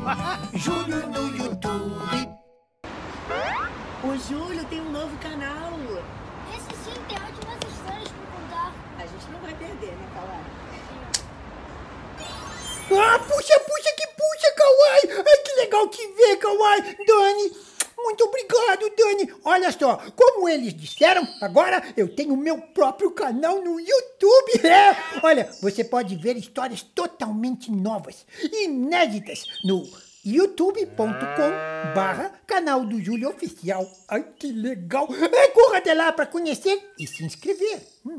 Júlio no YouTube. O Júlio tem um novo canal. Esse sim tem ótimas histórias pra contar. A gente não vai perder, né, Kawaii? Ah, puxa, puxa, que puxa, Kawaii. Ai, que legal te ver, Kawaii. Dani, muito obrigado, Dani. Olha só, como eles disseram, agora eu tenho meu próprio canal no YouTube. É, olha, você pode ver histórias totalmente novas, inéditas, no youtube.com barra canal do Júlio Oficial. Ai, que legal. É, corra até lá para conhecer e se inscrever. Hum.